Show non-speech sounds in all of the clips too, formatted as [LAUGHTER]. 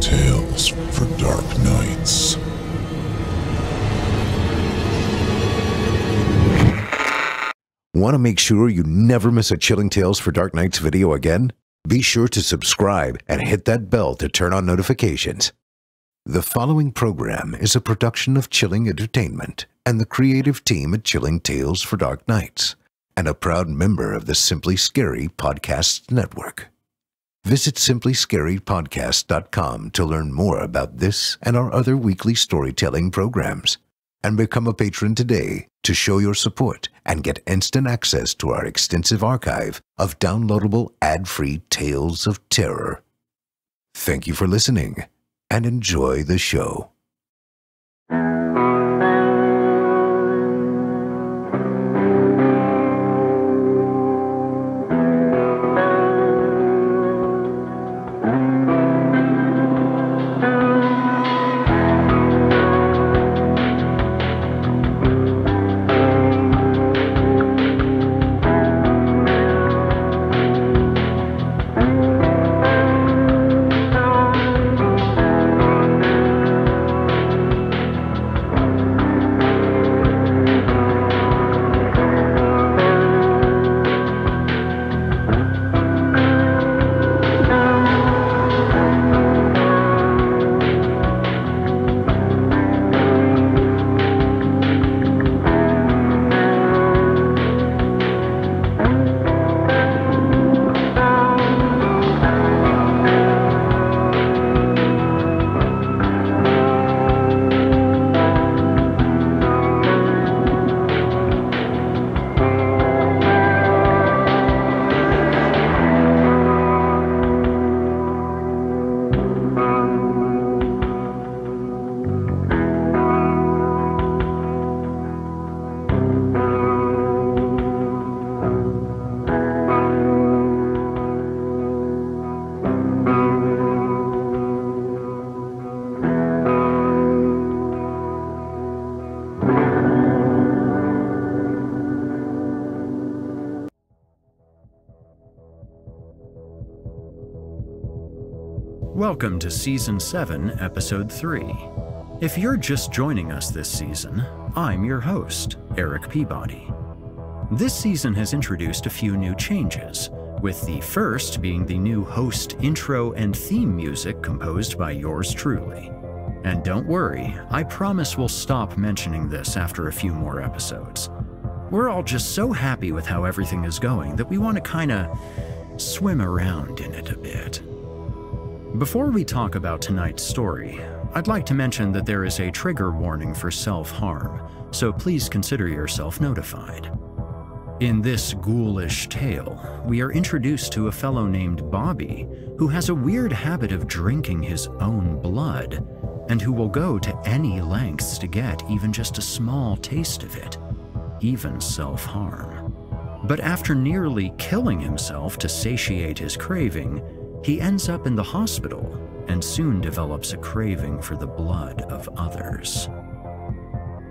Tales for Dark Nights. Want to make sure you never miss a Chilling Tales for Dark Nights video again? Be sure to subscribe and hit that bell to turn on notifications. The following program is a production of Chilling Entertainment and the creative team at Chilling Tales for Dark Nights, and a proud member of the Simply Scary Podcasts Network. Visit simplyscarypodcast.com to learn more about this and our other weekly storytelling programs. And become a patron today to show your support and get instant access to our extensive archive of downloadable ad free tales of terror. Thank you for listening and enjoy the show. Welcome to Season 7, Episode 3. If you're just joining us this season, I'm your host, Erik Peabody. This season has introduced a few new changes, with the first being the new host intro and theme music composed by yours truly. And don't worry, I promise we'll stop mentioning this after a few more episodes. We're all just so happy with how everything is going that we want to kinda swim around in it a bit. Before we talk about tonight's story, I'd like to mention that there is a trigger warning for self-harm, so please consider yourself notified. In this ghoulish tale, we are introduced to a fellow named Bobby who has a weird habit of drinking his own blood, and who will go to any lengths to get even just a small taste of it, even self-harm. But after nearly killing himself to satiate his craving, he ends up in the hospital and soon develops a craving for the blood of others.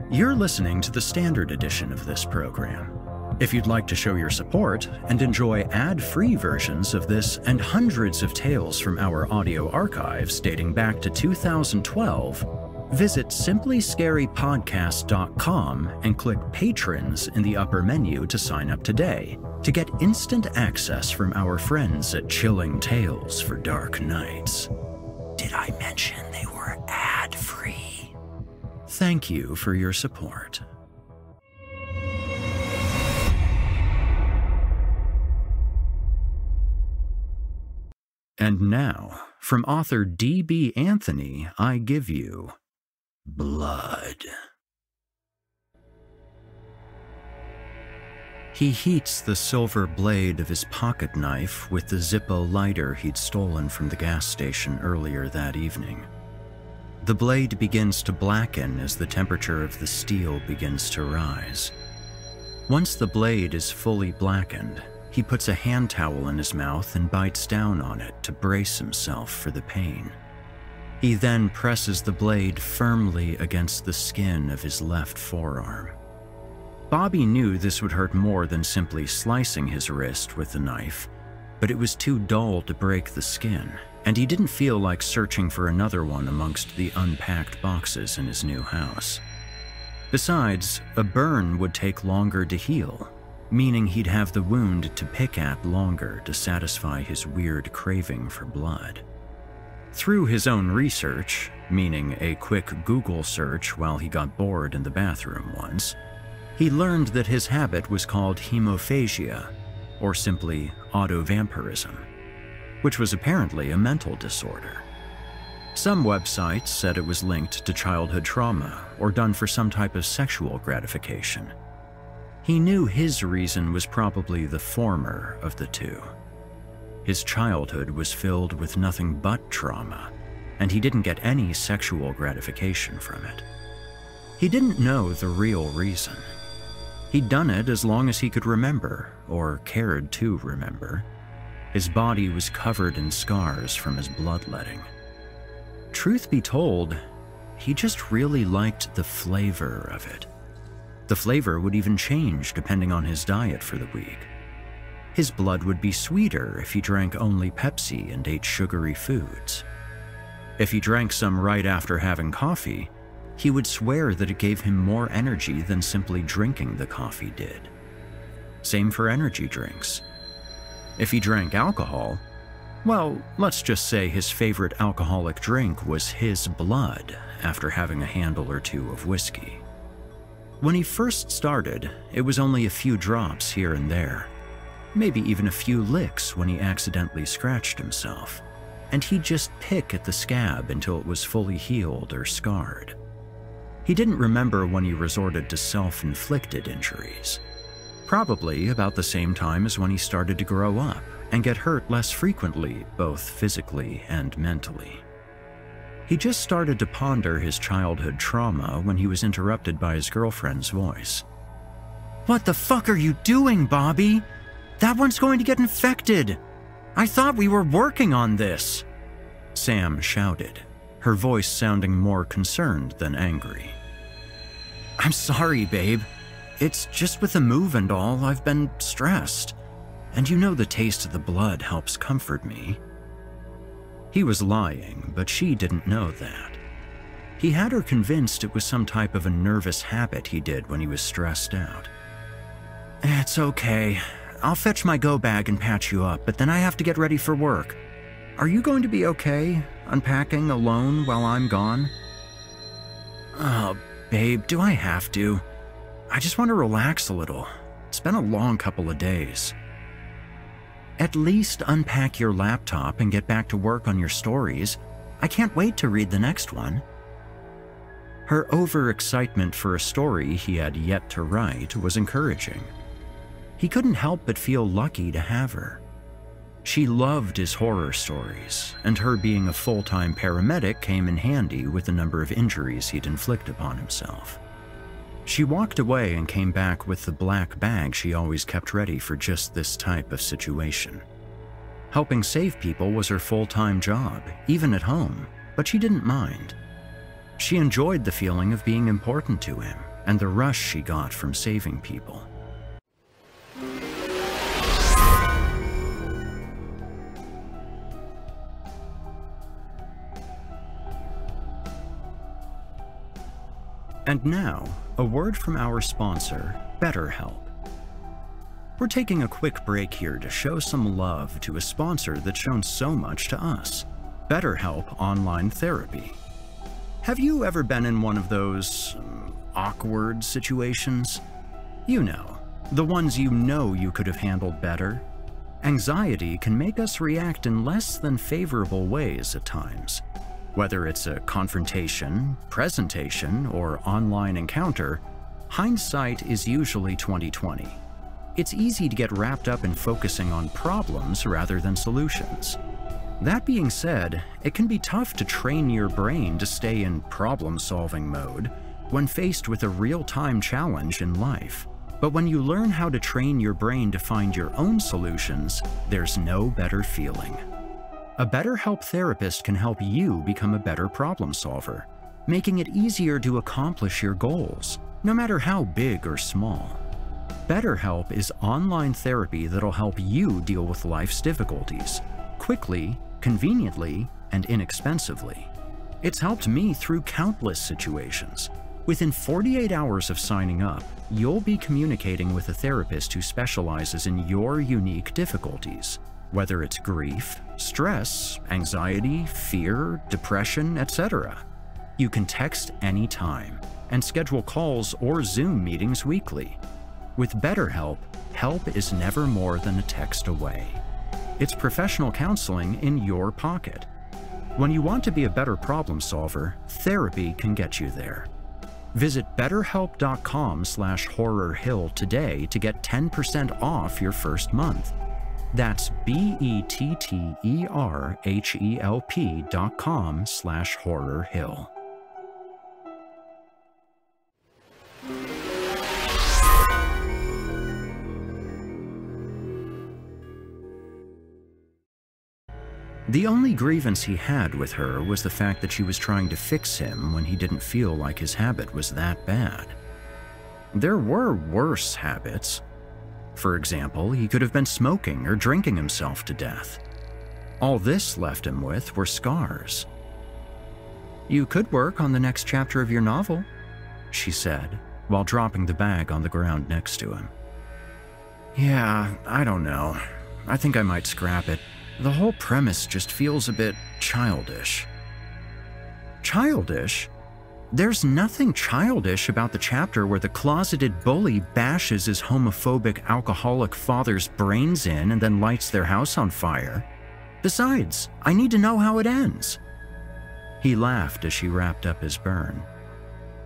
You're listening to the standard edition of this program. If you'd like to show your support and enjoy ad-free versions of this and hundreds of tales from our audio archives dating back to 2012, visit simplyscarypodcast.com and click Patrons in the upper menu to sign up today to get instant access from our friends at Chilling Tales for Dark Nights. Did I mention they were ad-free? Thank you for your support. And now, from author D.B. Anthony, I give you Blood. He heats the silver blade of his pocket knife with the Zippo lighter he'd stolen from the gas station earlier that evening. The blade begins to blacken as the temperature of the steel begins to rise. Once the blade is fully blackened, he puts a hand towel in his mouth and bites down on it to brace himself for the pain. He then presses the blade firmly against the skin of his left forearm. Bobby knew this would hurt more than simply slicing his wrist with the knife, but it was too dull to break the skin, and he didn't feel like searching for another one amongst the unpacked boxes in his new house. Besides, a burn would take longer to heal, meaning he'd have the wound to pick at longer to satisfy his weird craving for blood. Through his own research, meaning a quick Google search while he got bored in the bathroom once, he learned that his habit was called hemophagia, or simply autovampirism, which was apparently a mental disorder. Some websites said it was linked to childhood trauma or done for some type of sexual gratification. He knew his reason was probably the former of the two. His childhood was filled with nothing but trauma, and he didn't get any sexual gratification from it. He didn't know the real reason. He'd done it as long as he could remember, or cared to remember. His body was covered in scars from his bloodletting. Truth be told, he just really liked the flavor of it. The flavor would even change depending on his diet for the week. His blood would be sweeter if he drank only Pepsi and ate sugary foods. If he drank some right after having coffee, he would swear that it gave him more energy than simply drinking the coffee did. Same for energy drinks. If he drank alcohol, well, let's just say his favorite alcoholic drink was his blood after having a handle or two of whiskey. When he first started, it was only a few drops here and there maybe even a few licks when he accidentally scratched himself, and he'd just pick at the scab until it was fully healed or scarred. He didn't remember when he resorted to self-inflicted injuries. Probably about the same time as when he started to grow up and get hurt less frequently, both physically and mentally. He just started to ponder his childhood trauma when he was interrupted by his girlfriend's voice. What the fuck are you doing, Bobby? That one's going to get infected. I thought we were working on this. Sam shouted, her voice sounding more concerned than angry. I'm sorry, babe. It's just with the move and all, I've been stressed. And you know the taste of the blood helps comfort me. He was lying, but she didn't know that. He had her convinced it was some type of a nervous habit he did when he was stressed out. It's okay. I'll fetch my go bag and patch you up, but then I have to get ready for work. Are you going to be okay, unpacking alone while I'm gone? Oh, babe, do I have to? I just want to relax a little. It's been a long couple of days. At least unpack your laptop and get back to work on your stories. I can't wait to read the next one. Her overexcitement for a story he had yet to write was encouraging. He couldn't help but feel lucky to have her. She loved his horror stories, and her being a full-time paramedic came in handy with the number of injuries he'd inflict upon himself. She walked away and came back with the black bag she always kept ready for just this type of situation. Helping save people was her full-time job, even at home, but she didn't mind. She enjoyed the feeling of being important to him and the rush she got from saving people. And now, a word from our sponsor, BetterHelp. We're taking a quick break here to show some love to a sponsor that's shown so much to us BetterHelp Online Therapy. Have you ever been in one of those um, awkward situations? You know, the ones you know you could have handled better. Anxiety can make us react in less than favorable ways at times. Whether it's a confrontation, presentation, or online encounter, hindsight is usually 2020. It's easy to get wrapped up in focusing on problems rather than solutions. That being said, it can be tough to train your brain to stay in problem-solving mode when faced with a real-time challenge in life. But when you learn how to train your brain to find your own solutions, there's no better feeling. A BetterHelp therapist can help you become a better problem solver, making it easier to accomplish your goals, no matter how big or small. BetterHelp is online therapy that'll help you deal with life's difficulties quickly, conveniently, and inexpensively. It's helped me through countless situations. Within 48 hours of signing up, you'll be communicating with a therapist who specializes in your unique difficulties, whether it's grief, stress, anxiety, fear, depression, etc. You can text anytime and schedule calls or Zoom meetings weekly. With BetterHelp, help is never more than a text away. It's professional counseling in your pocket. When you want to be a better problem solver, therapy can get you there. Visit betterhelp.com slash horrorhill today to get 10% off your first month. That's B-E-T-T-E-R-H-E-L-P dot com slash Horror Hill. The only grievance he had with her was the fact that she was trying to fix him when he didn't feel like his habit was that bad. There were worse habits. For example, he could have been smoking or drinking himself to death. All this left him with were scars. You could work on the next chapter of your novel, she said, while dropping the bag on the ground next to him. Yeah, I don't know. I think I might scrap it. The whole premise just feels a bit childish. Childish? There's nothing childish about the chapter where the closeted bully bashes his homophobic alcoholic father's brains in and then lights their house on fire. Besides, I need to know how it ends. He laughed as she wrapped up his burn.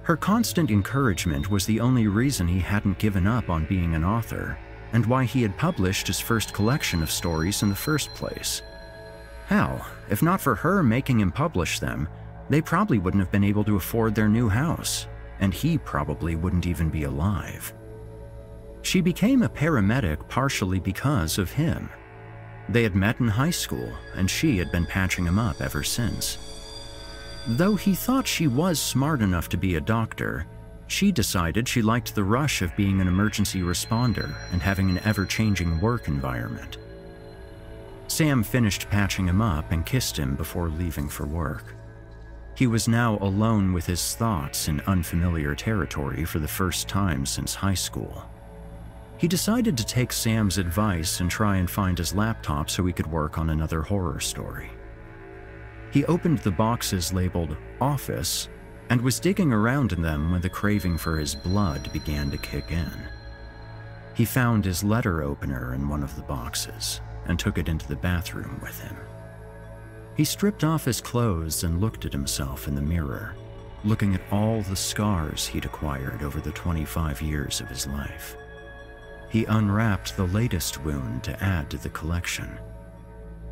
Her constant encouragement was the only reason he hadn't given up on being an author and why he had published his first collection of stories in the first place. Hell, if not for her making him publish them, they probably wouldn't have been able to afford their new house, and he probably wouldn't even be alive. She became a paramedic partially because of him. They had met in high school, and she had been patching him up ever since. Though he thought she was smart enough to be a doctor, she decided she liked the rush of being an emergency responder and having an ever-changing work environment. Sam finished patching him up and kissed him before leaving for work. He was now alone with his thoughts in unfamiliar territory for the first time since high school. He decided to take Sam's advice and try and find his laptop so he could work on another horror story. He opened the boxes labeled Office and was digging around in them when the craving for his blood began to kick in. He found his letter opener in one of the boxes and took it into the bathroom with him. He stripped off his clothes and looked at himself in the mirror, looking at all the scars he'd acquired over the 25 years of his life. He unwrapped the latest wound to add to the collection.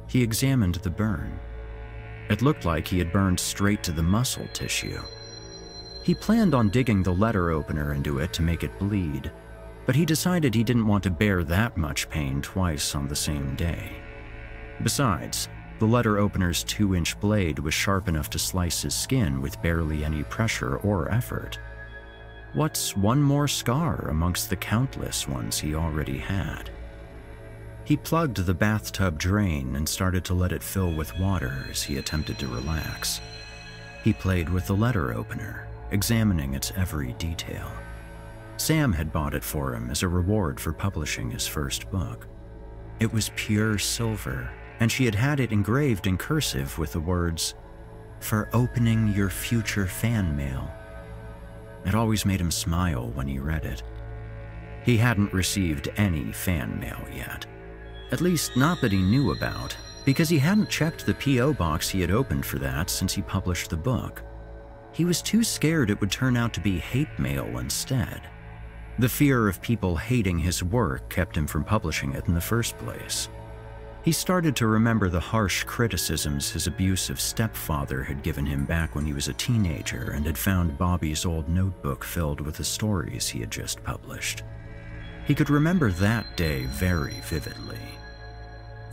He examined the burn. It looked like he had burned straight to the muscle tissue. He planned on digging the letter opener into it to make it bleed, but he decided he didn't want to bear that much pain twice on the same day. Besides, the letter opener's two inch blade was sharp enough to slice his skin with barely any pressure or effort. What's one more scar amongst the countless ones he already had? He plugged the bathtub drain and started to let it fill with water as he attempted to relax. He played with the letter opener, examining its every detail. Sam had bought it for him as a reward for publishing his first book. It was pure silver, and she had had it engraved in cursive with the words, For opening your future fan mail. It always made him smile when he read it. He hadn't received any fan mail yet. At least, not that he knew about, because he hadn't checked the P.O. box he had opened for that since he published the book. He was too scared it would turn out to be hate mail instead. The fear of people hating his work kept him from publishing it in the first place. He started to remember the harsh criticisms his abusive stepfather had given him back when he was a teenager and had found Bobby's old notebook filled with the stories he had just published. He could remember that day very vividly.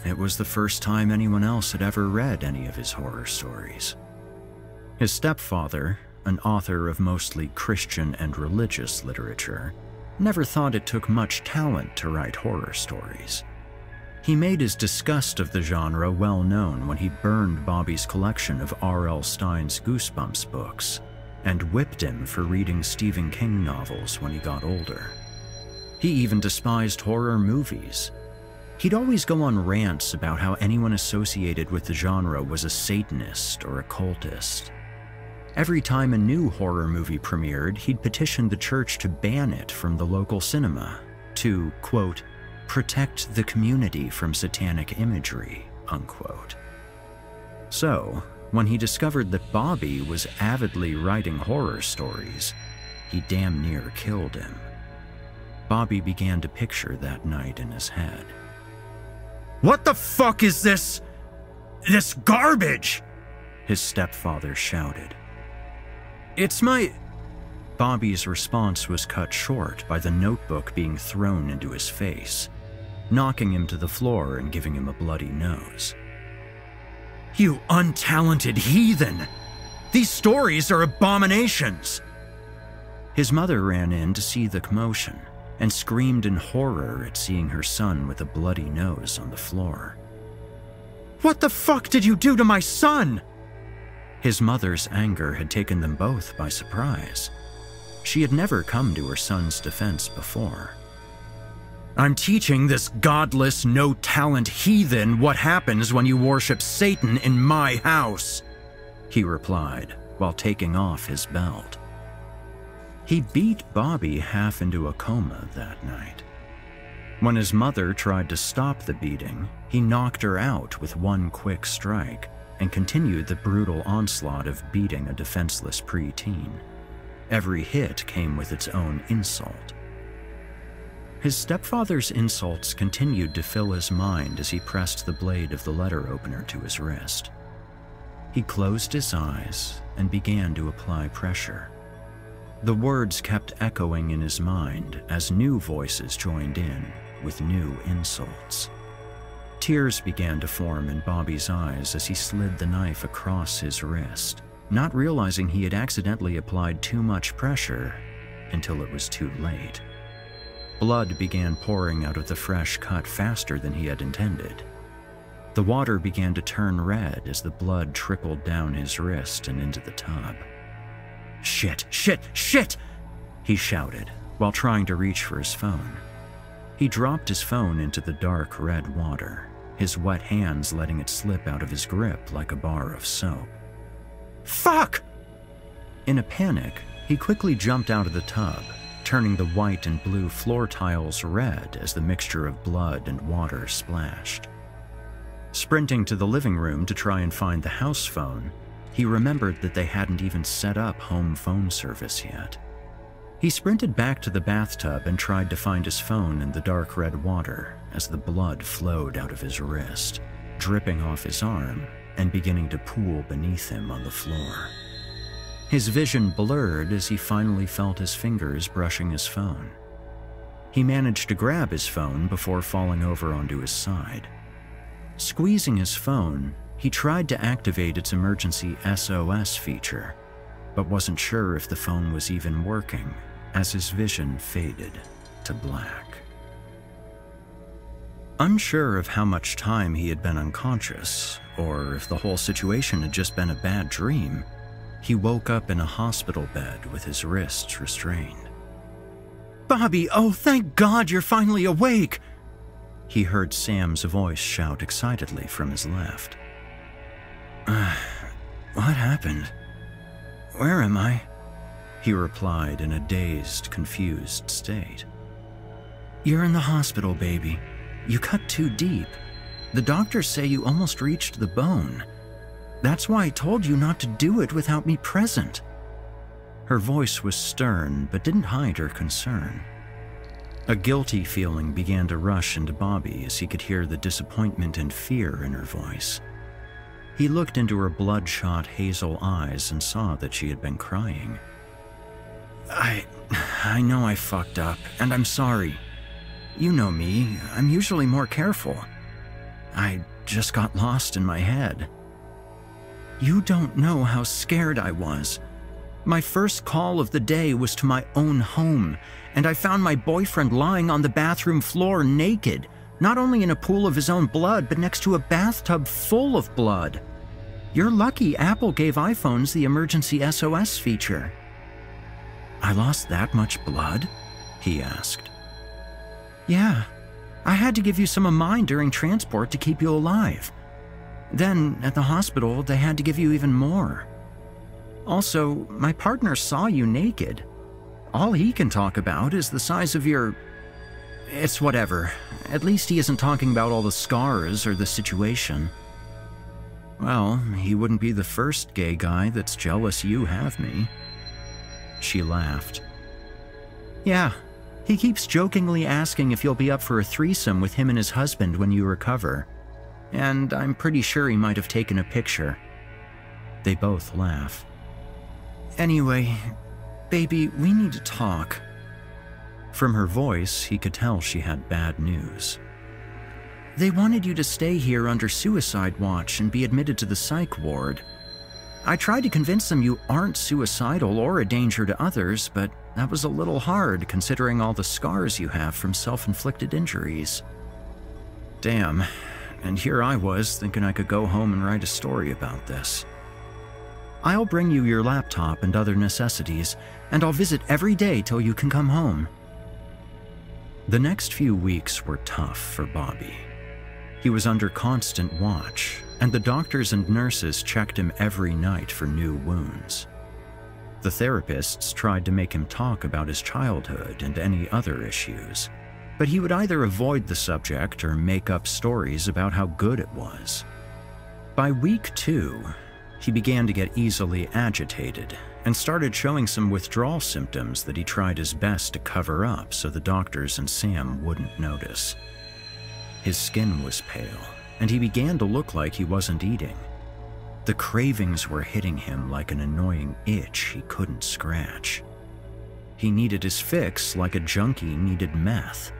It was the first time anyone else had ever read any of his horror stories. His stepfather, an author of mostly Christian and religious literature, never thought it took much talent to write horror stories. He made his disgust of the genre well known when he burned Bobby's collection of R.L. Stine's Goosebumps books and whipped him for reading Stephen King novels when he got older. He even despised horror movies. He'd always go on rants about how anyone associated with the genre was a Satanist or a cultist. Every time a new horror movie premiered, he'd petition the church to ban it from the local cinema to, quote, protect the community from satanic imagery, unquote. So, when he discovered that Bobby was avidly writing horror stories, he damn near killed him. Bobby began to picture that night in his head. What the fuck is this? This garbage? His stepfather shouted. It's my. Bobby's response was cut short by the notebook being thrown into his face knocking him to the floor and giving him a bloody nose. You untalented heathen! These stories are abominations! His mother ran in to see the commotion and screamed in horror at seeing her son with a bloody nose on the floor. What the fuck did you do to my son? His mother's anger had taken them both by surprise. She had never come to her son's defense before. I'm teaching this godless, no talent heathen what happens when you worship Satan in my house, he replied while taking off his belt. He beat Bobby half into a coma that night. When his mother tried to stop the beating, he knocked her out with one quick strike and continued the brutal onslaught of beating a defenseless preteen. Every hit came with its own insult. His stepfather's insults continued to fill his mind as he pressed the blade of the letter opener to his wrist. He closed his eyes and began to apply pressure. The words kept echoing in his mind as new voices joined in with new insults. Tears began to form in Bobby's eyes as he slid the knife across his wrist, not realizing he had accidentally applied too much pressure until it was too late. Blood began pouring out of the fresh cut faster than he had intended. The water began to turn red as the blood trickled down his wrist and into the tub. Shit, shit, shit! He shouted while trying to reach for his phone. He dropped his phone into the dark red water, his wet hands letting it slip out of his grip like a bar of soap. Fuck! In a panic, he quickly jumped out of the tub turning the white and blue floor tiles red as the mixture of blood and water splashed. Sprinting to the living room to try and find the house phone, he remembered that they hadn't even set up home phone service yet. He sprinted back to the bathtub and tried to find his phone in the dark red water as the blood flowed out of his wrist, dripping off his arm and beginning to pool beneath him on the floor. His vision blurred as he finally felt his fingers brushing his phone. He managed to grab his phone before falling over onto his side. Squeezing his phone, he tried to activate its emergency SOS feature, but wasn't sure if the phone was even working as his vision faded to black. Unsure of how much time he had been unconscious, or if the whole situation had just been a bad dream, he woke up in a hospital bed with his wrists restrained. Bobby, oh, thank God you're finally awake! He heard Sam's voice shout excitedly from his left. Uh, what happened? Where am I? He replied in a dazed, confused state. You're in the hospital, baby. You cut too deep. The doctors say you almost reached the bone. That's why I told you not to do it without me present. Her voice was stern, but didn't hide her concern. A guilty feeling began to rush into Bobby as he could hear the disappointment and fear in her voice. He looked into her bloodshot hazel eyes and saw that she had been crying. I. I know I fucked up, and I'm sorry. You know me, I'm usually more careful. I just got lost in my head. You don't know how scared I was. My first call of the day was to my own home, and I found my boyfriend lying on the bathroom floor naked, not only in a pool of his own blood, but next to a bathtub full of blood. You're lucky Apple gave iPhones the emergency SOS feature. I lost that much blood? He asked. Yeah, I had to give you some of mine during transport to keep you alive. Then, at the hospital, they had to give you even more. Also, my partner saw you naked. All he can talk about is the size of your. It's whatever. At least he isn't talking about all the scars or the situation. Well, he wouldn't be the first gay guy that's jealous you have me. She laughed. Yeah, he keeps jokingly asking if you'll be up for a threesome with him and his husband when you recover. And I'm pretty sure he might have taken a picture. They both laugh. Anyway, baby, we need to talk. From her voice, he could tell she had bad news. They wanted you to stay here under suicide watch and be admitted to the psych ward. I tried to convince them you aren't suicidal or a danger to others, but that was a little hard considering all the scars you have from self inflicted injuries. Damn, and here I was thinking I could go home and write a story about this. I'll bring you your laptop and other necessities, and I'll visit every day till you can come home. The next few weeks were tough for Bobby. He was under constant watch, and the doctors and nurses checked him every night for new wounds. The therapists tried to make him talk about his childhood and any other issues, but he would either avoid the subject or make up stories about how good it was. By week two, he began to get easily agitated and started showing some withdrawal symptoms that he tried his best to cover up so the doctors and Sam wouldn't notice. His skin was pale, and he began to look like he wasn't eating. The cravings were hitting him like an annoying itch he couldn't scratch. He needed his fix like a junkie needed meth.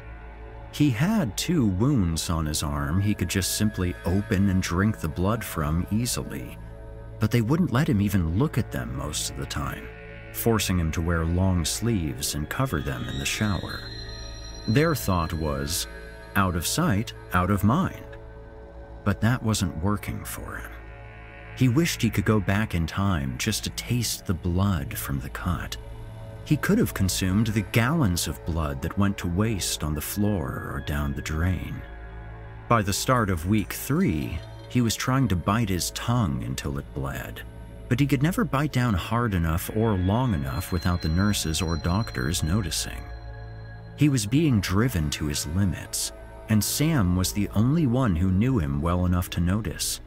He had two wounds on his arm he could just simply open and drink the blood from easily, but they wouldn't let him even look at them most of the time, forcing him to wear long sleeves and cover them in the shower. Their thought was, out of sight, out of mind. But that wasn't working for him. He wished he could go back in time just to taste the blood from the cut. He could have consumed the gallons of blood that went to waste on the floor or down the drain. By the start of week three, he was trying to bite his tongue until it bled, but he could never bite down hard enough or long enough without the nurses or doctors noticing. He was being driven to his limits, and Sam was the only one who knew him well enough to notice.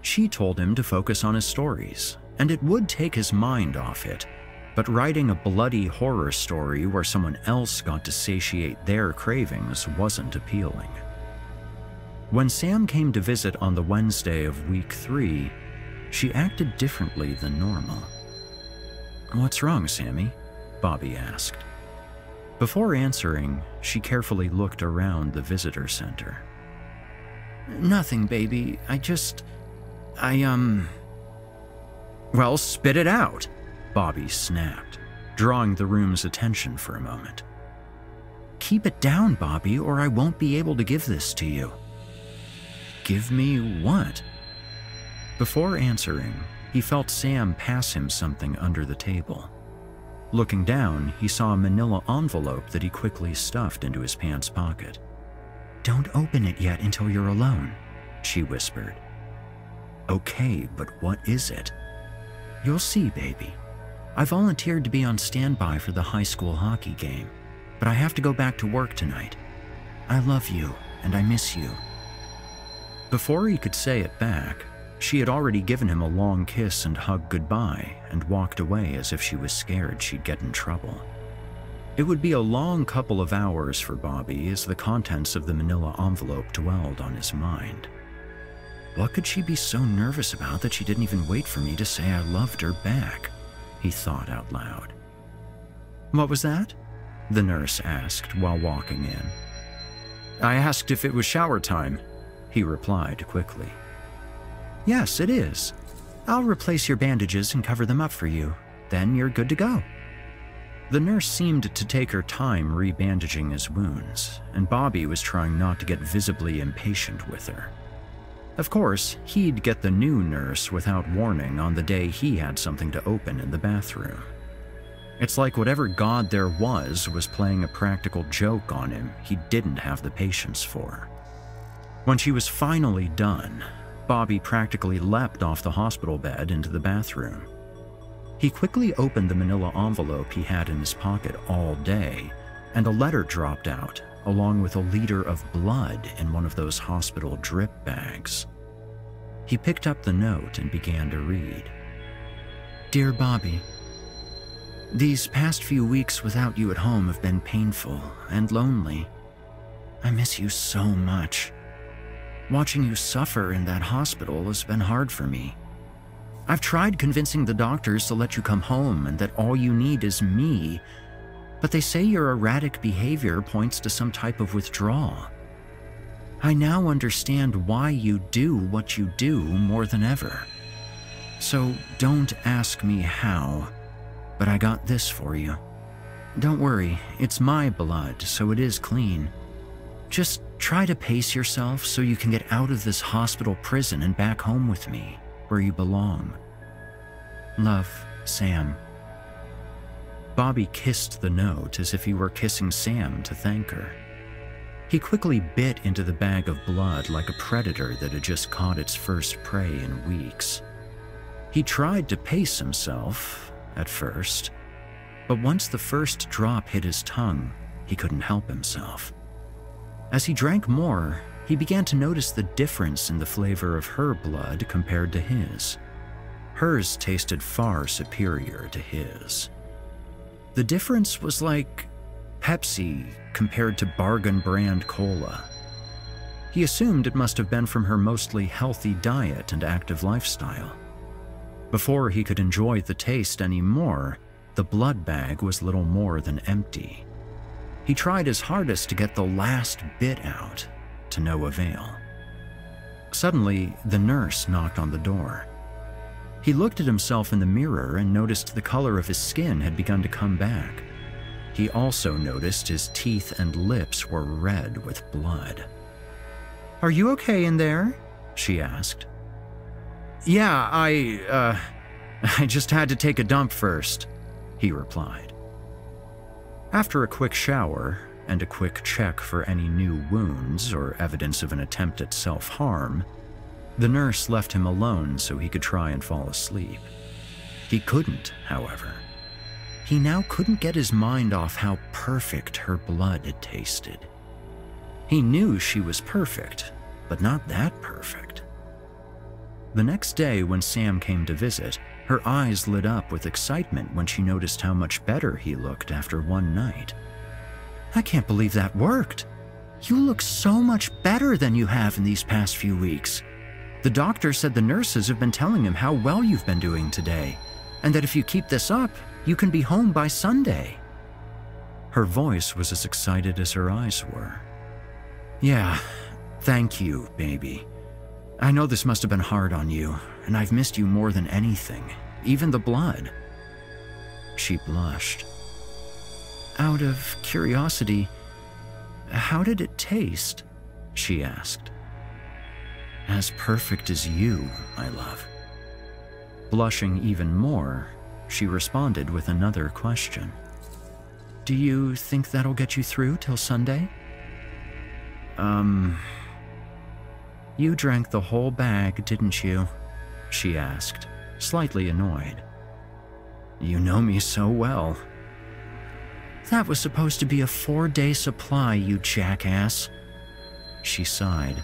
She told him to focus on his stories, and it would take his mind off it, but writing a bloody horror story where someone else got to satiate their cravings wasn't appealing. When Sam came to visit on the Wednesday of week three, she acted differently than normal. What's wrong, Sammy? Bobby asked. Before answering, she carefully looked around the visitor center. Nothing, baby. I just. I, um. Well, spit it out, Bobby snapped, drawing the room's attention for a moment. Keep it down, Bobby, or I won't be able to give this to you. Give me what? Before answering, he felt Sam pass him something under the table. Looking down, he saw a manila envelope that he quickly stuffed into his pants pocket. Don't open it yet until you're alone, she whispered. Okay, but what is it? You'll see, baby. I volunteered to be on standby for the high school hockey game, but I have to go back to work tonight. I love you, and I miss you. Before he could say it back, she had already given him a long kiss and hug goodbye and walked away as if she was scared she'd get in trouble. It would be a long couple of hours for Bobby as the contents of the manila envelope dwelled on his mind. What could she be so nervous about that she didn't even wait for me to say I loved her back? He thought out loud. What was that? The nurse asked while walking in. I asked if it was shower time, he replied quickly. Yes, it is. I'll replace your bandages and cover them up for you. then you're good to go. The nurse seemed to take her time rebandaging his wounds, and Bobby was trying not to get visibly impatient with her. Of course, he'd get the new nurse without warning on the day he had something to open in the bathroom. It's like whatever god there was was playing a practical joke on him he didn't have the patience for. When she was finally done, Bobby practically leapt off the hospital bed into the bathroom. He quickly opened the manila envelope he had in his pocket all day, and a letter dropped out, along with a liter of blood in one of those hospital drip bags. He picked up the note and began to read. Dear Bobby, these past few weeks without you at home have been painful and lonely. I miss you so much. Watching you suffer in that hospital has been hard for me. I've tried convincing the doctors to let you come home and that all you need is me, but they say your erratic behavior points to some type of withdrawal. I now understand why you do what you do more than ever. So don't ask me how but I got this for you. Don't worry, it's my blood, so it is clean. Just try to pace yourself so you can get out of this hospital prison and back home with me, where you belong. Love, Sam. Bobby kissed the note as if he were kissing Sam to thank her. He quickly bit into the bag of blood like a predator that had just caught its first prey in weeks. He tried to pace himself, at first, but once the first drop hit his tongue, he couldn't help himself. As he drank more, he began to notice the difference in the flavor of her blood compared to his. Hers tasted far superior to his. The difference was like Pepsi compared to bargain brand cola. He assumed it must have been from her mostly healthy diet and active lifestyle. Before he could enjoy the taste anymore, the blood bag was little more than empty. He tried his hardest to get the last bit out, to no avail. Suddenly, the nurse knocked on the door. He looked at himself in the mirror and noticed the color of his skin had begun to come back. He also noticed his teeth and lips were red with blood. Are you okay in there? she asked. Yeah, I, uh, I just had to take a dump first, he replied. After a quick shower and a quick check for any new wounds or evidence of an attempt at self harm, the nurse left him alone so he could try and fall asleep. He couldn't, however. He now couldn't get his mind off how perfect her blood had tasted. He knew she was perfect, but not that perfect. The next day, when Sam came to visit, her eyes lit up with excitement when she noticed how much better he looked after one night. I can't believe that worked. You look so much better than you have in these past few weeks. The doctor said the nurses have been telling him how well you've been doing today, and that if you keep this up, you can be home by Sunday. Her voice was as excited as her eyes were. Yeah, thank you, baby. I know this must have been hard on you, and I've missed you more than anything, even the blood. She blushed. Out of curiosity, how did it taste? She asked. As perfect as you, my love. Blushing even more, she responded with another question. Do you think that'll get you through till Sunday? Um, you drank the whole bag, didn't you? She asked, slightly annoyed. You know me so well. That was supposed to be a four day supply, you jackass. She sighed.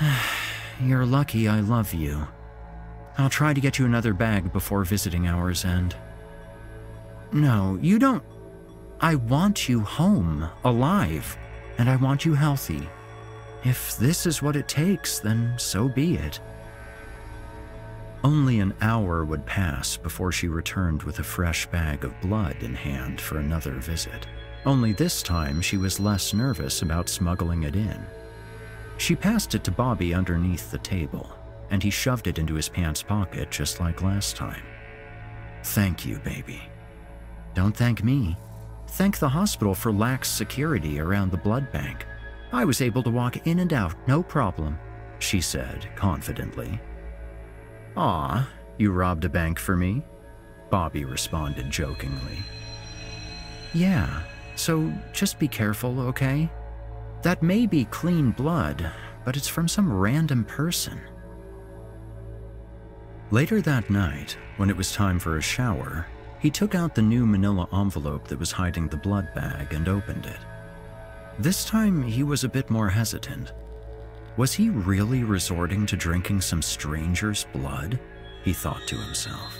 [SIGHS] You're lucky I love you. I'll try to get you another bag before visiting hours end. No, you don't. I want you home, alive, and I want you healthy. If this is what it takes, then so be it. Only an hour would pass before she returned with a fresh bag of blood in hand for another visit. Only this time she was less nervous about smuggling it in. She passed it to Bobby underneath the table, and he shoved it into his pants pocket just like last time. Thank you, baby. Don't thank me. Thank the hospital for lax security around the blood bank. I was able to walk in and out, no problem, she said confidently. Aw, you robbed a bank for me? Bobby responded jokingly. Yeah, so just be careful, okay? That may be clean blood, but it's from some random person. Later that night, when it was time for a shower, he took out the new manila envelope that was hiding the blood bag and opened it. This time, he was a bit more hesitant. Was he really resorting to drinking some stranger's blood? He thought to himself.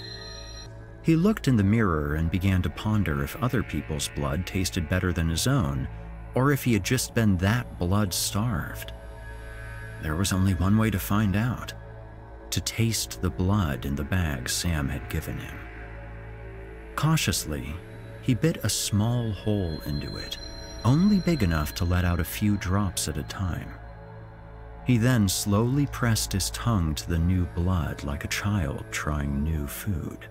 He looked in the mirror and began to ponder if other people's blood tasted better than his own, or if he had just been that blood starved. There was only one way to find out to taste the blood in the bag Sam had given him. Cautiously, he bit a small hole into it, only big enough to let out a few drops at a time. He then slowly pressed his tongue to the new blood like a child trying new food.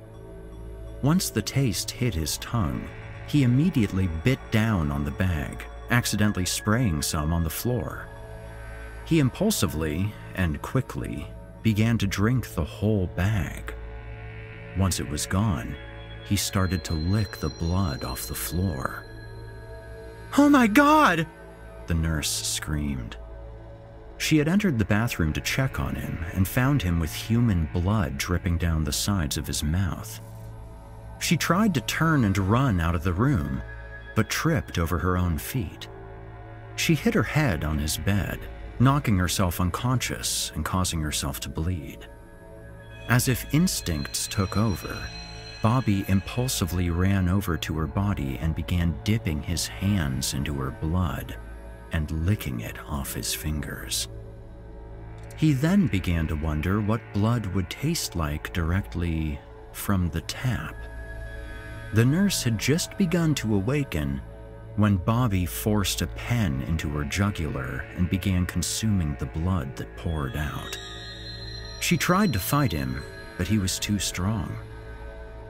Once the taste hit his tongue, he immediately bit down on the bag, accidentally spraying some on the floor. He impulsively and quickly began to drink the whole bag. Once it was gone, he started to lick the blood off the floor. Oh my god! The nurse screamed. She had entered the bathroom to check on him and found him with human blood dripping down the sides of his mouth. She tried to turn and run out of the room, but tripped over her own feet. She hit her head on his bed knocking herself unconscious and causing herself to bleed. As if instincts took over, Bobby impulsively ran over to her body and began dipping his hands into her blood and licking it off his fingers. He then began to wonder what blood would taste like directly from the tap. The nurse had just begun to awaken when Bobby forced a pen into her jugular and began consuming the blood that poured out. She tried to fight him, but he was too strong.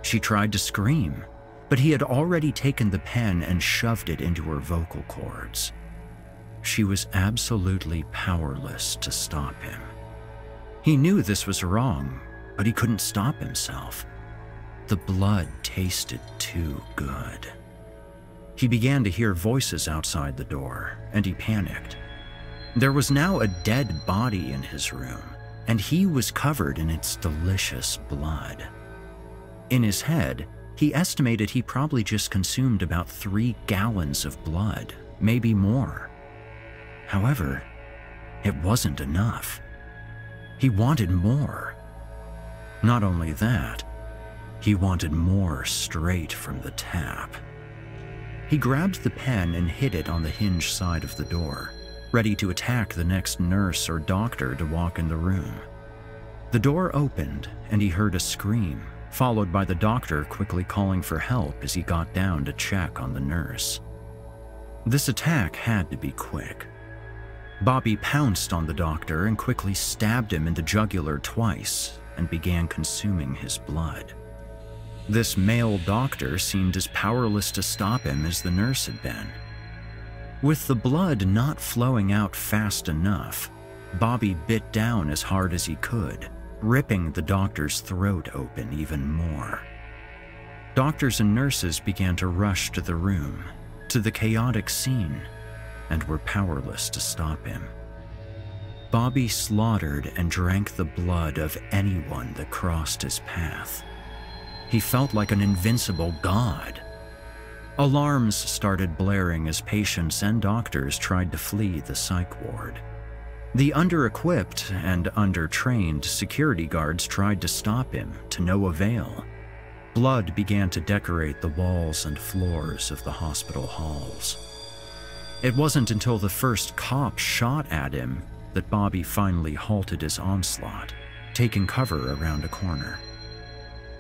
She tried to scream, but he had already taken the pen and shoved it into her vocal cords. She was absolutely powerless to stop him. He knew this was wrong, but he couldn't stop himself. The blood tasted too good. He began to hear voices outside the door, and he panicked. There was now a dead body in his room, and he was covered in its delicious blood. In his head, he estimated he probably just consumed about three gallons of blood, maybe more. However, it wasn't enough. He wanted more. Not only that, he wanted more straight from the tap. He grabbed the pen and hid it on the hinge side of the door, ready to attack the next nurse or doctor to walk in the room. The door opened, and he heard a scream, followed by the doctor quickly calling for help as he got down to check on the nurse. This attack had to be quick. Bobby pounced on the doctor and quickly stabbed him in the jugular twice and began consuming his blood. This male doctor seemed as powerless to stop him as the nurse had been. With the blood not flowing out fast enough, Bobby bit down as hard as he could, ripping the doctor's throat open even more. Doctors and nurses began to rush to the room, to the chaotic scene, and were powerless to stop him. Bobby slaughtered and drank the blood of anyone that crossed his path. He felt like an invincible god. Alarms started blaring as patients and doctors tried to flee the psych ward. The under-equipped and under-trained security guards tried to stop him, to no avail. Blood began to decorate the walls and floors of the hospital halls. It wasn't until the first cop shot at him that Bobby finally halted his onslaught, taking cover around a corner.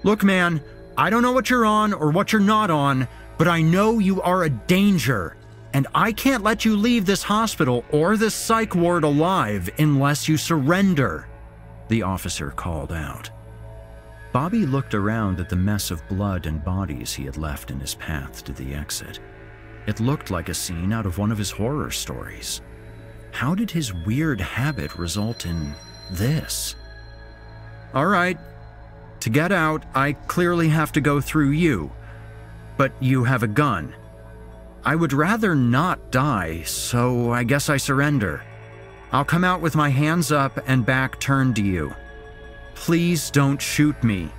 Look, man, I don't know what you're on or what you're not on, but I know you are a danger, and I can't let you leave this hospital or this psych ward alive unless you surrender, the officer called out. Bobby looked around at the mess of blood and bodies he had left in his path to the exit. It looked like a scene out of one of his horror stories. How did his weird habit result in this? All right, to get out, I clearly have to go through you. But you have a gun. I would rather not die, so I guess I surrender. I'll come out with my hands up and back turned to you. Please don't shoot me.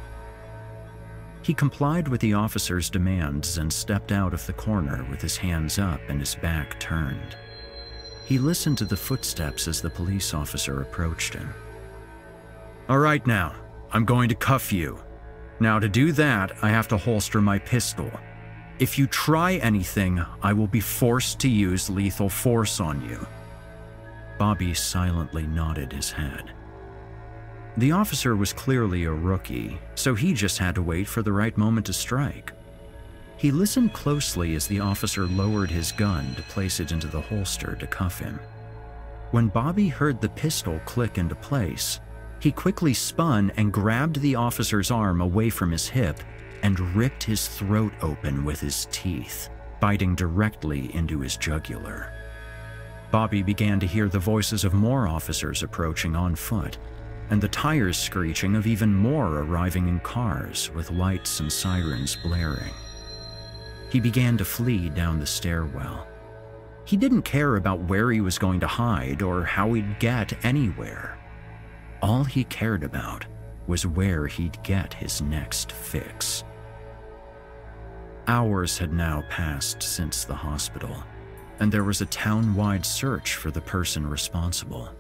He complied with the officer's demands and stepped out of the corner with his hands up and his back turned. He listened to the footsteps as the police officer approached him. All right, now, I'm going to cuff you. Now, to do that, I have to holster my pistol. If you try anything, I will be forced to use lethal force on you. Bobby silently nodded his head. The officer was clearly a rookie, so he just had to wait for the right moment to strike. He listened closely as the officer lowered his gun to place it into the holster to cuff him. When Bobby heard the pistol click into place, he quickly spun and grabbed the officer's arm away from his hip and ripped his throat open with his teeth, biting directly into his jugular. Bobby began to hear the voices of more officers approaching on foot, and the tires screeching of even more arriving in cars with lights and sirens blaring. He began to flee down the stairwell. He didn't care about where he was going to hide or how he'd get anywhere. All he cared about was where he'd get his next fix. Hours had now passed since the hospital, and there was a town-wide search for the person responsible.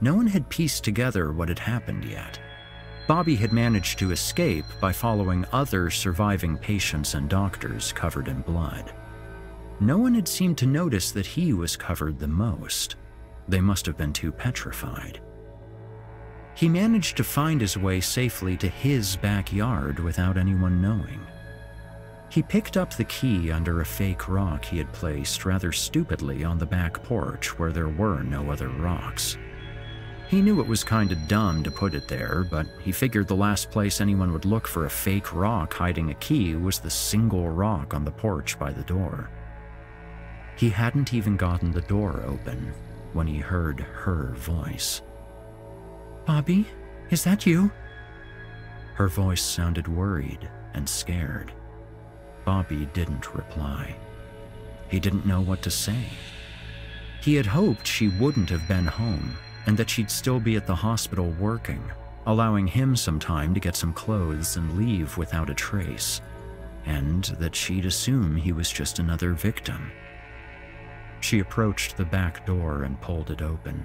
No one had pieced together what had happened yet. Bobby had managed to escape by following other surviving patients and doctors covered in blood. No one had seemed to notice that he was covered the most. They must have been too petrified. He managed to find his way safely to his backyard without anyone knowing. He picked up the key under a fake rock he had placed rather stupidly on the back porch where there were no other rocks. He knew it was kinda dumb to put it there, but he figured the last place anyone would look for a fake rock hiding a key was the single rock on the porch by the door. He hadn't even gotten the door open when he heard her voice. Bobby, is that you? Her voice sounded worried and scared. Bobby didn't reply. He didn't know what to say. He had hoped she wouldn't have been home and that she'd still be at the hospital working, allowing him some time to get some clothes and leave without a trace, and that she'd assume he was just another victim. She approached the back door and pulled it open.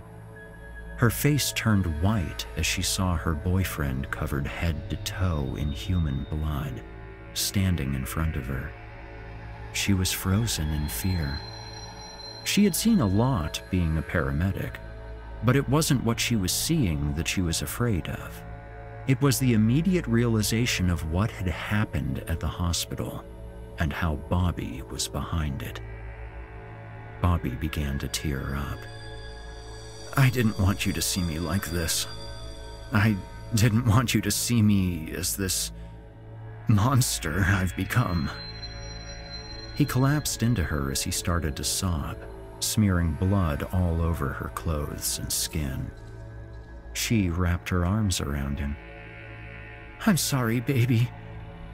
Her face turned white as she saw her boyfriend covered head to toe in human blood, standing in front of her. She was frozen in fear. She had seen a lot being a paramedic, but it wasn't what she was seeing that she was afraid of. It was the immediate realization of what had happened at the hospital and how Bobby was behind it. Bobby began to tear up. I didn't want you to see me like this. I didn't want you to see me as this monster I've become. He collapsed into her as he started to sob smearing blood all over her clothes and skin. She wrapped her arms around him. I'm sorry, baby.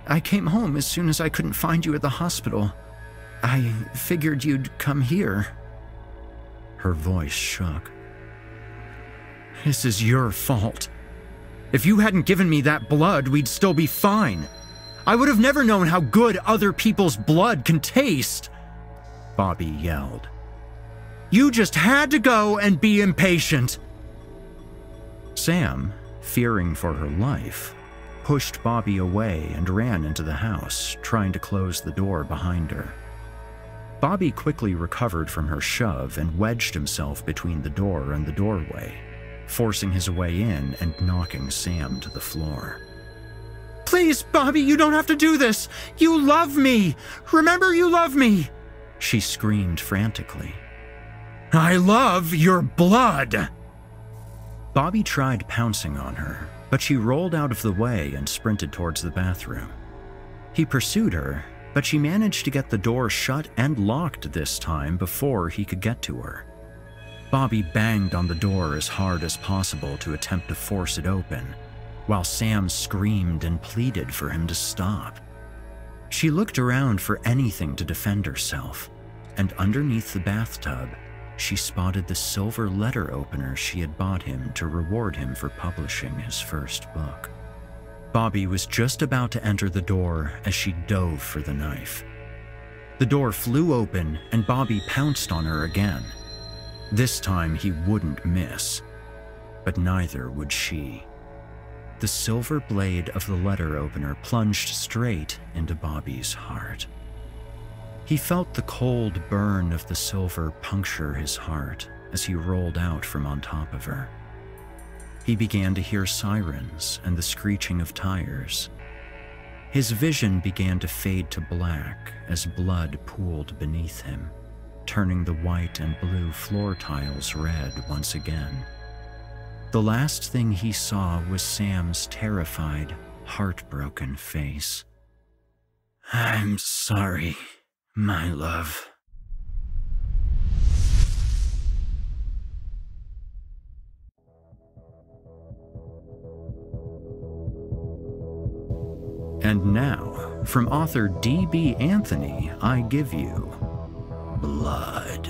I came home as soon as I couldn't find you at the hospital. I figured you'd come here. Her voice shook. This is your fault. If you hadn't given me that blood, we'd still be fine. I would have never known how good other people's blood can taste. Bobby yelled. You just had to go and be impatient. Sam, fearing for her life, pushed Bobby away and ran into the house, trying to close the door behind her. Bobby quickly recovered from her shove and wedged himself between the door and the doorway, forcing his way in and knocking Sam to the floor. Please, Bobby, you don't have to do this! You love me! Remember you love me! She screamed frantically. I love your blood! Bobby tried pouncing on her, but she rolled out of the way and sprinted towards the bathroom. He pursued her, but she managed to get the door shut and locked this time before he could get to her. Bobby banged on the door as hard as possible to attempt to force it open, while Sam screamed and pleaded for him to stop. She looked around for anything to defend herself, and underneath the bathtub, she spotted the silver letter opener she had bought him to reward him for publishing his first book. Bobby was just about to enter the door as she dove for the knife. The door flew open and Bobby pounced on her again. This time he wouldn't miss, but neither would she. The silver blade of the letter opener plunged straight into Bobby's heart. He felt the cold burn of the silver puncture his heart as he rolled out from on top of her. He began to hear sirens and the screeching of tires. His vision began to fade to black as blood pooled beneath him, turning the white and blue floor tiles red once again. The last thing he saw was Sam's terrified, heartbroken face. I'm sorry, my love. And now, from author D.B. Anthony, I give you Blood.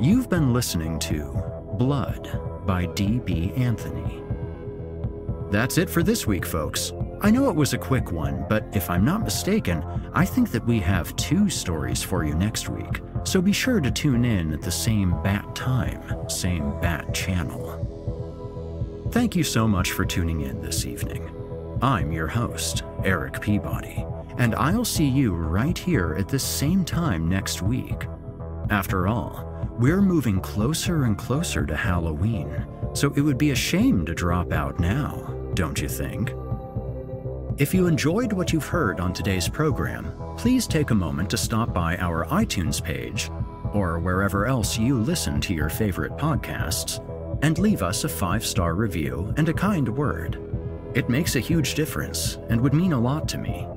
You've been listening to Blood by D.B. Anthony. That's it for this week, folks. I know it was a quick one, but if I'm not mistaken, I think that we have two stories for you next week, so be sure to tune in at the same bat time, same bat channel. Thank you so much for tuning in this evening. I'm your host, Erik Peabody, and I'll see you right here at the same time next week. After all, we're moving closer and closer to Halloween, so it would be a shame to drop out now, don't you think? If you enjoyed what you've heard on today's program, please take a moment to stop by our iTunes page, or wherever else you listen to your favorite podcasts, and leave us a five star review and a kind word. It makes a huge difference and would mean a lot to me.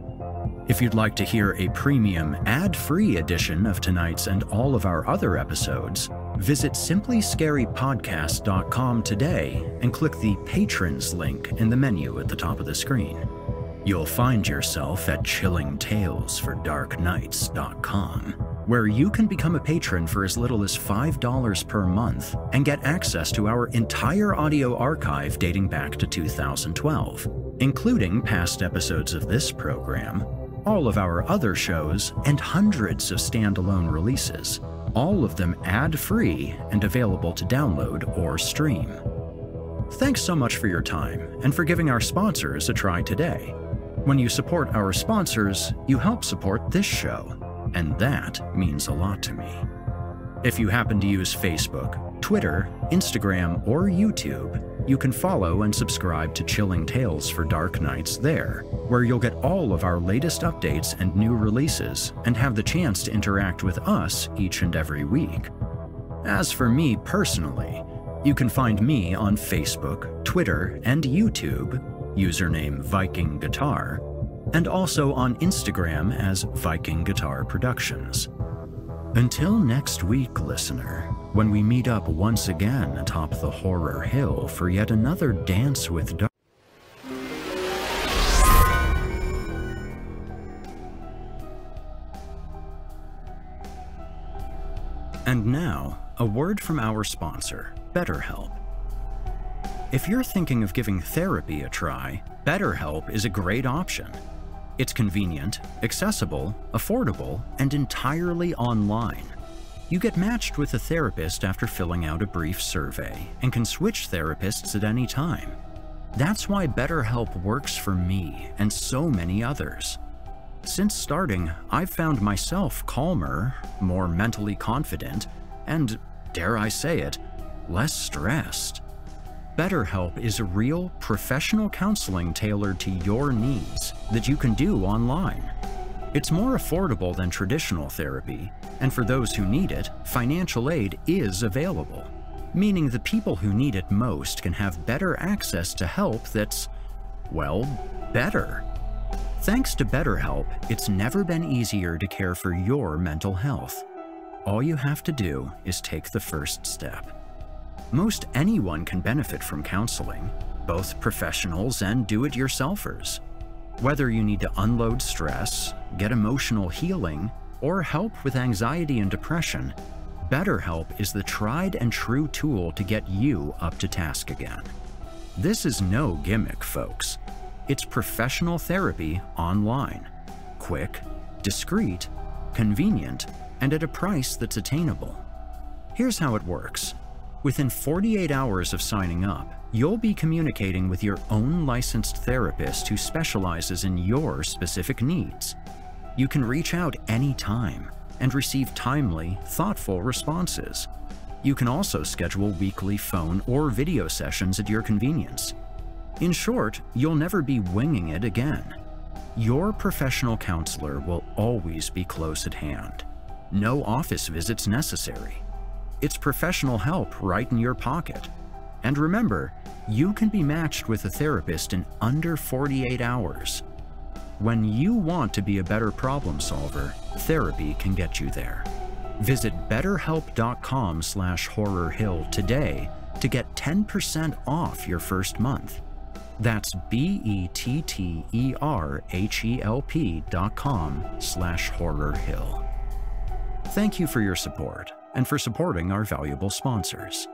If you'd like to hear a premium, ad free edition of tonight's and all of our other episodes, visit simplyscarypodcast.com today and click the Patrons link in the menu at the top of the screen. You'll find yourself at chillingtalesfordarknights.com, where you can become a patron for as little as $5 per month and get access to our entire audio archive dating back to 2012, including past episodes of this program, all of our other shows, and hundreds of standalone releases, all of them ad free and available to download or stream. Thanks so much for your time and for giving our sponsors a try today. When you support our sponsors, you help support this show, and that means a lot to me. If you happen to use Facebook, Twitter, Instagram, or YouTube, you can follow and subscribe to Chilling Tales for Dark Nights there, where you'll get all of our latest updates and new releases and have the chance to interact with us each and every week. As for me personally, you can find me on Facebook, Twitter, and YouTube, username Viking Guitar, and also on Instagram as Viking Guitar Productions. Until next week, listener, when we meet up once again atop the horror hill for yet another dance with dark. And now, a word from our sponsor, BetterHelp. If you're thinking of giving therapy a try, BetterHelp is a great option. It's convenient, accessible, affordable, and entirely online. You get matched with a therapist after filling out a brief survey and can switch therapists at any time. That's why BetterHelp works for me and so many others. Since starting, I've found myself calmer, more mentally confident, and, dare I say it, less stressed. BetterHelp is a real, professional counseling tailored to your needs that you can do online. It's more affordable than traditional therapy, and for those who need it, financial aid is available. meaning the people who need it most can have better access to help that's, well, better. Thanks to BetterHelp, it's never been easier to care for your mental health. All you have to do is take the first step. Most anyone can benefit from counseling, both professionals and do-it-yourselfers. Whether you need to unload stress, get emotional healing, or help with anxiety and depression, BetterHelp is the tried and true tool to get you up to task again. This is no gimmick, folks. It's professional therapy online. Quick, discreet, convenient, and at a price that's attainable. Here's how it works. Within 48 hours of signing up, you'll be communicating with your own licensed therapist who specializes in your specific needs. You can reach out anytime and receive timely, thoughtful responses. You can also schedule weekly phone or video sessions at your convenience. In short, you'll never be winging it again. Your professional counselor will always be close at hand. No office visits necessary. It's professional help right in your pocket. And remember, you can be matched with a therapist in under 48 hours. When you want to be a better problem solver, therapy can get you there. Visit betterhelp.com slash horrorhill today to get 10% off your first month. That's B-E-T-T-E-R-H-E-L-P dot com slash horrorhill. Thank you for your support and for supporting our valuable sponsors.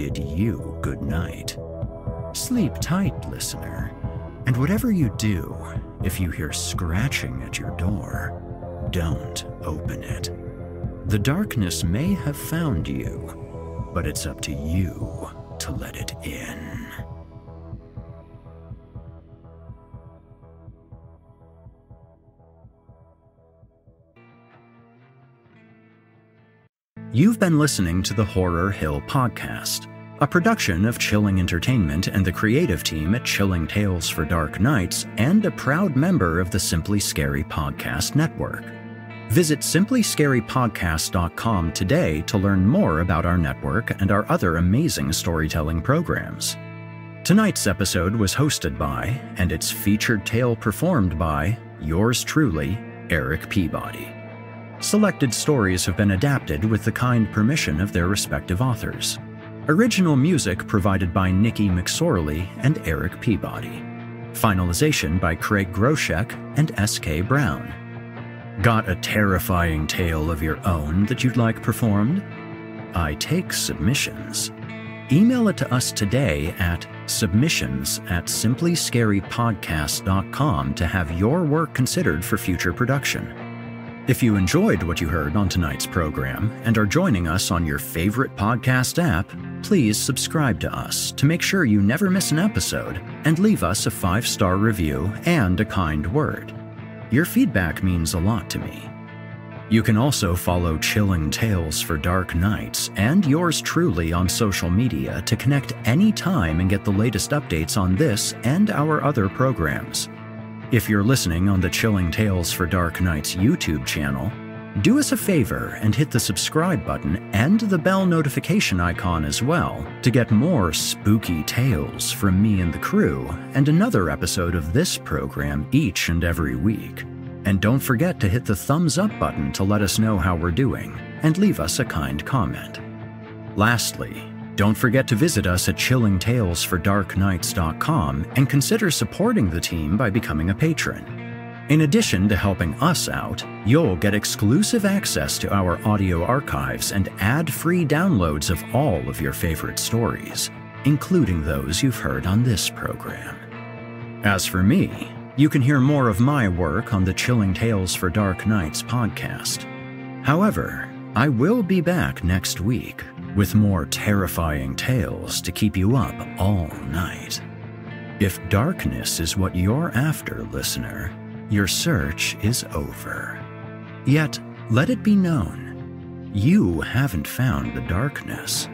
Bid you good night. Sleep tight, listener, and whatever you do, if you hear scratching at your door, don't open it. The darkness may have found you, but it's up to you to let it in. You've been listening to the Horror Hill Podcast, a production of Chilling Entertainment and the creative team at Chilling Tales for Dark Nights, and a proud member of the Simply Scary Podcast Network. Visit simplyscarypodcast.com today to learn more about our network and our other amazing storytelling programs. Tonight's episode was hosted by, and its featured tale performed by, yours truly, Erik Peabody. Selected stories have been adapted with the kind permission of their respective authors. Original music provided by Nikki McSorley and Erik Peabody. Finalization by Craig Groshek and S.K. Brown. Got a terrifying tale of your own that you'd like performed? I take submissions. Email it to us today at submissions at simplyscarypodcast.com to have your work considered for future production. If you enjoyed what you heard on tonight's program and are joining us on your favorite podcast app, please subscribe to us to make sure you never miss an episode and leave us a five star review and a kind word. Your feedback means a lot to me. You can also follow Chilling Tales for Dark Nights and yours truly on social media to connect anytime and get the latest updates on this and our other programs. If you're listening on the Chilling Tales for Dark Nights YouTube channel, do us a favor and hit the subscribe button and the bell notification icon as well to get more spooky tales from me and the crew and another episode of this program each and every week. And don't forget to hit the thumbs up button to let us know how we're doing and leave us a kind comment. Lastly, don't forget to visit us at chillingtalesfordarknights.com and consider supporting the team by becoming a patron. In addition to helping us out, you'll get exclusive access to our audio archives and ad-free downloads of all of your favorite stories, including those you've heard on this program. As for me, you can hear more of my work on the Chilling Tales for Dark Nights podcast. However, I will be back next week with more terrifying tales to keep you up all night. If darkness is what you're after, listener, your search is over. Yet, let it be known, you haven't found the darkness.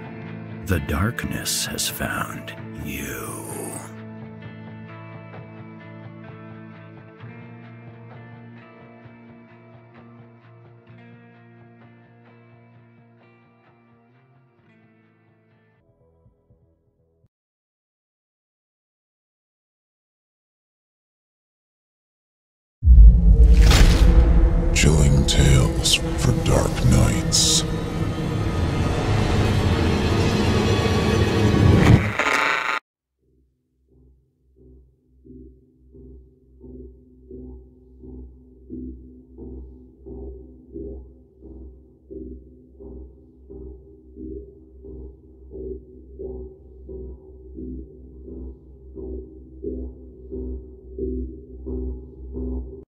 The darkness has found you.